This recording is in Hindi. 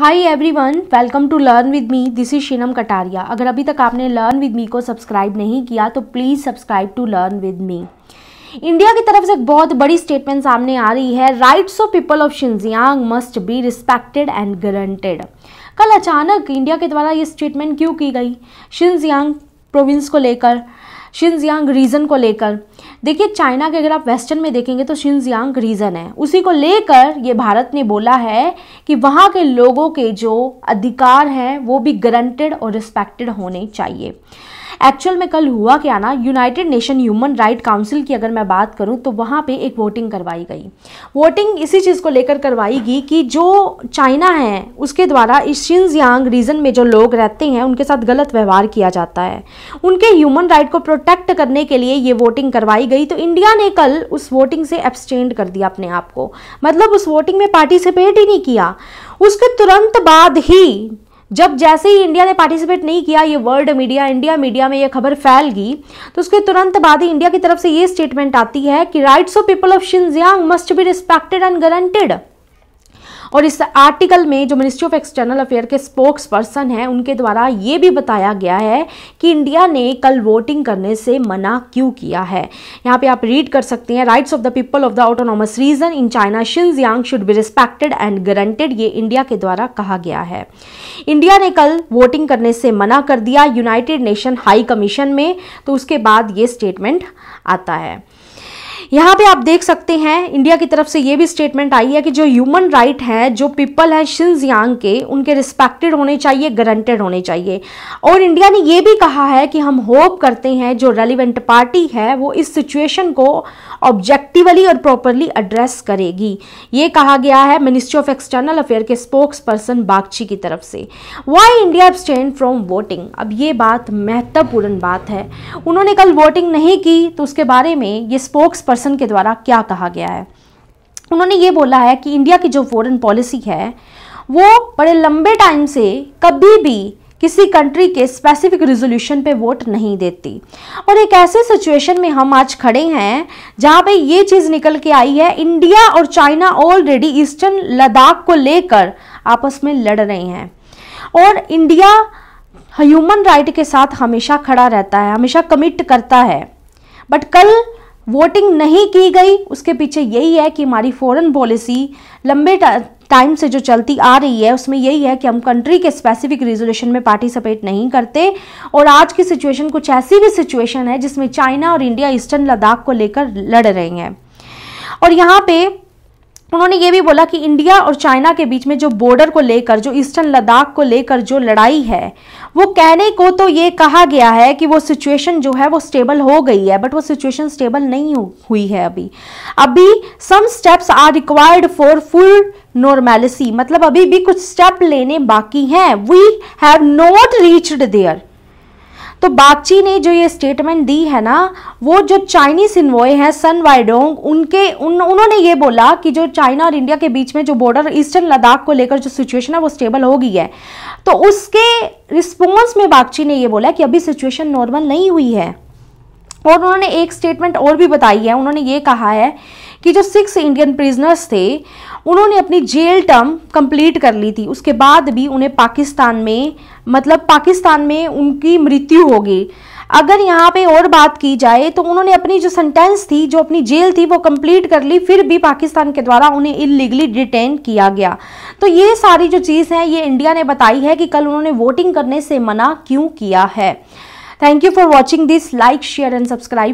Hi everyone welcome to learn with me this is Sheenam Kataria अगर अभी तक आपने लर्न विद मी को सब्सक्राइब नहीं किया तो please subscribe to learn with me India की तरफ़ से एक बहुत बड़ी स्टेटमेंट सामने आ रही है। Rights of people of Xinjiang must be respected and guaranteed कल अचानक इंडिया के द्वारा ये स्टेटमेंट क्यों की गई? शिंजियांग प्रोविंस को लेकर शिनजियांग रीजन को लेकर। देखिए, चाइना के अगर आप वेस्टर्न में देखेंगे तो शिनजियांग रीजन है। उसी को लेकर ये भारत ने बोला है कि वहाँ के लोगों के जो अधिकार हैं, वो भी गारंटेड और रिस्पेक्टेड होने चाहिए। एक्चुअल में कल हुआ क्या ना? United Nation Human Right Council की अगर मैं बात करूँ तो वहाँ पे एक वोटिंग करवाई गई। वोटिंग इसी चीज़ को लेकर करवाई गई कि जो चाइना है, उसके द्वारा इस शिंजियांग रीजन में जो लोग रहते हैं, उनके साथ गलत व्यवहार किया जाता है। उनके ह्यूमन राइट को प्रोटेक्ट करने के लिए ये वोटिंग करवाई गई तो इंडिया ने कल उस वोटिंग से एब्सटेंड कर दिया अपने आप को। मतलब उस वोटिंग में पार्टिसिपेट ही नहीं किया। उसके तुरंत बाद ही जब जैसे ही इंडिया ने पार्टिसिपेट नहीं किया, ये वर्ल्ड मीडिया इंडिया मीडिया में ये खबर फैल गई तो उसके तुरंत बाद ही इंडिया की तरफ़ से ये स्टेटमेंट आती है कि rights of people of Xinjiang must be respected and guaranteed और इस आर्टिकल में जो मिनिस्ट्री ऑफ़ एक्सटर्नल अफेयर के स्पोक्स पर्सन हैं, उनके द्वारा ये भी बताया गया है कि इंडिया ने कल वोटिंग करने से मना क्यों किया है। यहाँ पे आप रीड कर सकते हैं rights of the people of the autonomous region in China Xinjiang should be respected and guaranteed ये इंडिया के द्वारा कहा गया है। इंडिया ने कल वोटिंग करने से मना कर दिया यूनाइटेड नेशन हाई कमीशन में तो उसके बाद ये स्टेटमेंट आता है। यहाँ पे आप देख सकते हैं, इंडिया की तरफ़ से ये भी स्टेटमेंट आई है कि जो ह्यूमन राइट है, जो पीपल है शिंजियांग के, उनके रिस्पेक्टेड होने चाहिए गारंटेड होने चाहिए। और इंडिया ने ये भी कहा है कि हम होप करते हैं, जो रेलिवेंट पार्टी है, वो इस सिचुएशन को ऑब्जेक्टिवली और प्रॉपरली एड्रेस करेगी। ये कहा गया है Ministry of External Affair spokesperson Bagchi Bagchi की तरफ़ से। Why India abstained from voting अब ये बात महत्वपूर्ण बात है। उन्होंने कल वोटिंग नहीं की तो उसके बारे में ये स्पोक्स पर्सन के द्वारा क्या कहा गया है? उन्होंने ये बोला है कि इंडिया की जो फॉरेन पॉलिसी है, वो बड़े लंबे टाइम से कभी भी किसी कंट्री के स्पेसिफिक रेजोल्यूशन पे वोट नहीं देती। और एक ऐसे सिचुएशन में हम आज खड़े हैं, जहाँ पे ये चीज़ निकल के आई है इंडिया और चाइना ऑलरेडी ईस्टर्न लद्दाख को लेकर आपस में लड़ रहे हैं। और इंडिया ह्यूमन राइट के साथ हमेशा खड़ा रहता है, हमेशा कमिट करता है। बट कल वोटिंग नहीं की गई। उसके पीछे यही है कि हमारी फॉरेन पॉलिसी लंबे टाइम से जो चलती आ रही है, उसमें यही है कि हम कंट्री के स्पेसिफिक रिजोल्यूशन में पार्टिसिपेट नहीं करते। और आज की सिचुएशन कुछ ऐसी भी सिचुएशन है जिसमें चाइना और इंडिया ईस्टर्न लद्दाख को लेकर लड़ रहे हैं। और यहाँ पे उन्होंने ये भी बोला कि इंडिया और चाइना के बीच में जो बॉर्डर को लेकर, जो ईस्टर्न लद्दाख को लेकर जो लड़ाई है, वो कहने को तो ये कहा गया है कि वो सिचुएशन जो है वो स्टेबल हो गई है बट वो सिचुएशन स्टेबल नहीं हुई है अभी। अभी some steps are required for full normalcy मतलब अभी भी कुछ स्टेप लेने बाकी हैं। We have not reached there तो बागची ने जो ये स्टेटमेंट दी है ना, वो जो चाइनीज़ इन्वॉय हैं सन वाइडोंग उनके, उन, उन्होंने ये बोला कि जो चाइना और इंडिया के बीच में जो बॉर्डर ईस्टर्न लद्दाख को लेकर जो सिचुएशन है, वो स्टेबल हो गई है। तो उसके रिस्पॉन्स में बागची ने ये बोला कि अभी सिचुएशन नॉर्मल नहीं हुई है। और उन्होंने एक स्टेटमेंट और भी बताई है, उन्होंने ये कहा है कि जो सिक्स इंडियन प्रिजनर्स थे, उन्होंने अपनी जेल टर्म कंप्लीट कर ली थी। उसके बाद भी उन्हें पाकिस्तान में मतलब पाकिस्तान में उनकी मृत्यु हो गई अगर यहाँ पे और बात की जाए तो उन्होंने अपनी जो सेंटेंस थी, जो अपनी जेल थी, वो कंप्लीट कर ली। फिर भी पाकिस्तान के द्वारा उन्हें इलीगली डिटेन किया गया। तो ये सारी जो चीज़ है, ये इंडिया ने बताई है कि कल उन्होंने वोटिंग करने से मना क्यों किया है। Thank you for watching this like share and subscribe